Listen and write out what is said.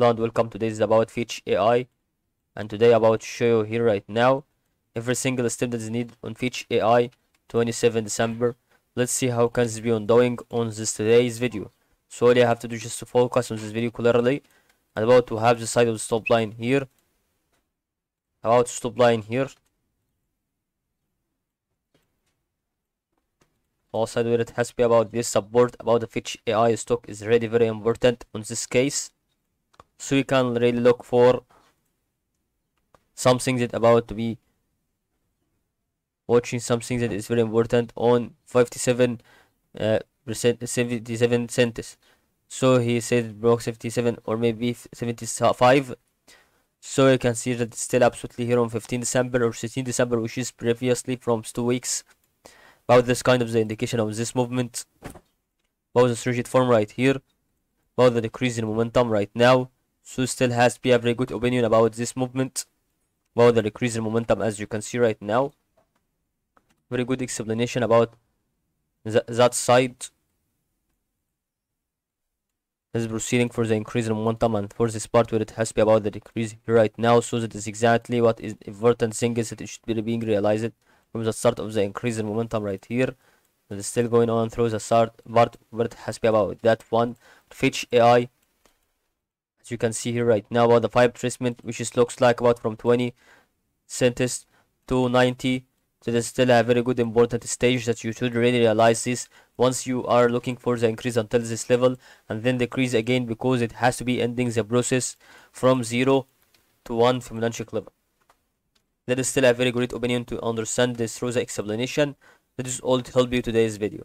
Hello and welcome. Today is about Fetch AI and today about to show you here right now every single step that is needed on Fetch AI 27 December. Let's see how can this be ongoing on this today's video. So all you have to do is just to focus on this video clearly and about to have the side of the stop line here about stop line here also where it has to be about this support about the Fetch AI stock is really very important on this case so you can really look for something that about to be watching something that is very important on 57 uh, percent 77 cents so he said broke 77 or maybe 75 so you can see that it's still absolutely here on 15 december or 16 december which is previously from two weeks. About this kind of the indication of this movement. About the rigid form right here. About the decrease in momentum right now so still has to be a very good opinion about this movement. About the decrease in momentum as you can see right now. Very good explanation about th that side. Is proceeding for the increase in momentum and for this part where it has to be about the decrease right now. So that is exactly what is important thing is that it should be being realized from the start of the increase in momentum right here. That is still going on through the start part where it has to be about that one. Fetch AI as you can see here right now about the Fib retracement which is looks like about from 20 cents to 90 so there's still a very good important stage that you should really realize this once you are looking for the increase until this level and then decrease again because it has to be ending the process from 0 to 1 Fibonacci level. That is still a very great opinion to understand this through the explanation. That is all to help you today's video.